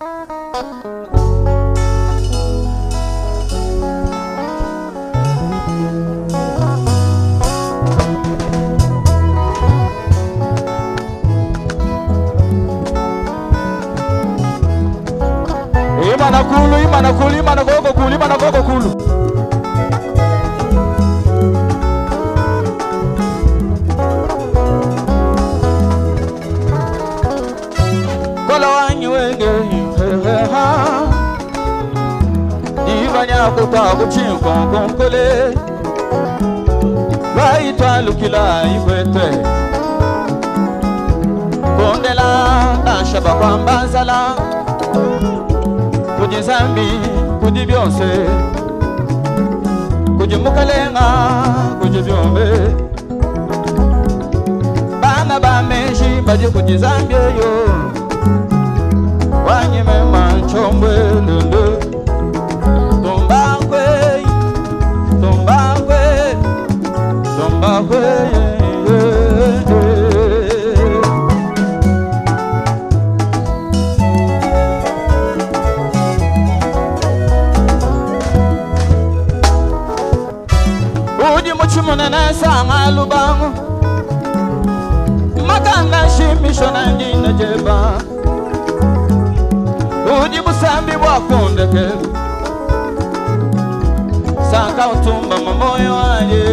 Imana kulu, imana kulu, imana gogo kulu, imana gogo kulu. kuta kucin kwankwan kole, bayi ta lukila ikwete kondela na shaba kwambanzala kudi Kujizambi kudi byonse kudi bana bameji baji kudi zambi yo wanyime manchombwe ndondo achimunene sanga lubang makanga shimishona nina jeba uji busambi bwakundeke sanka utumba mumoyo wanje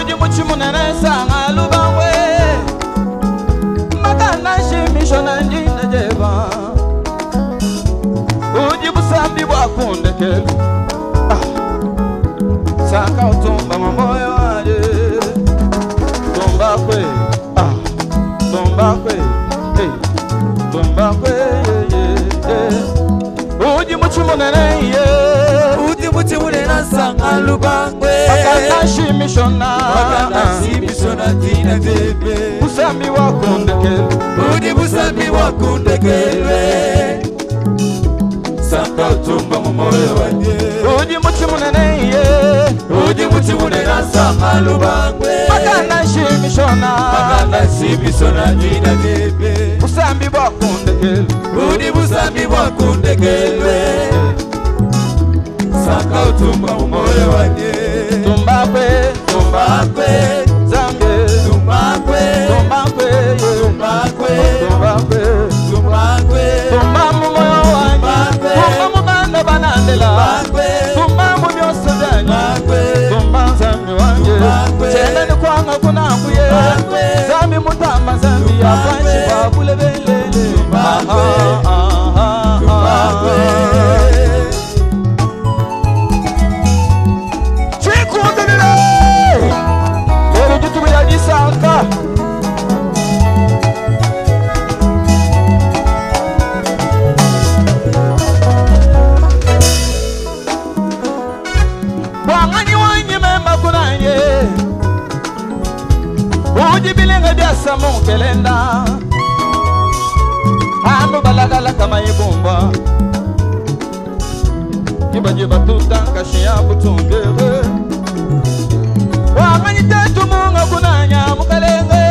uji muchimunene sanga lubangwe makanga shimishona nina jeba utakaotomba mamoyo ye, tomba kwe ah, tomba kwe hey, eh, tomba kwe uji muti munene ye uji muti munene asanga lubangwe akatashimishona akatashimishona ah, tina tepe busambi wakundekelwe uji busambi wakundekelwe sanga utumba mumoyo wanje uji muti munene asa maloba ngwe bakanga nshi biso na bakanga nsi biso na nina nebe busambi bwakundekelwe budi busambi bwakundekelwe saka utumba umoyo wanye tumbakwe love. kisha mukelenda hano balagala kama ibumba kibaje batuta kashi ya butungere wamanyi tetu munga kunanya mukalenge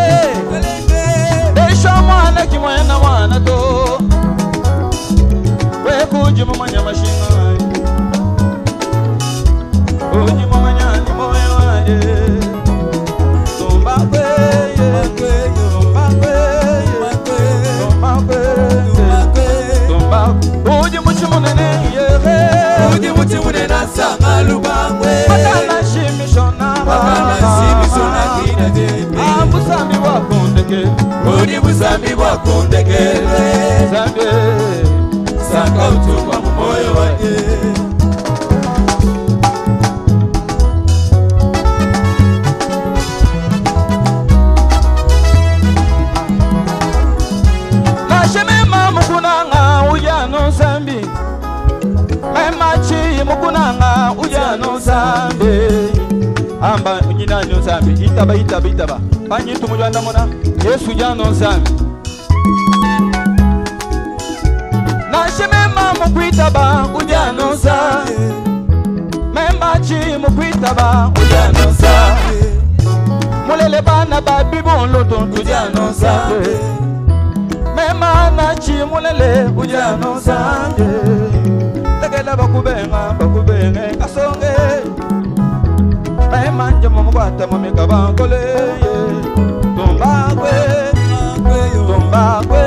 desha mwana kimwena mwana to wekuji mumanya mashinga nzambi bwakondekele nzambe saka utungwa mu moyo wange nashimima mukunanga ujano nzambi emachi mukunanga ujano nzambi amba nyinanyo nzambi itaba itaba itaba anyitumujanamona yesu jano nzambi Nashe mema mukwita ba udyanuza Memba chi mukwita ba Mulele bana ba bibon loton udyanuza na chi mulele udyanuza Tegela bakubenga bakubenga kasonge Memba nje mumugwata mumika bangole Tumbakwe Baba.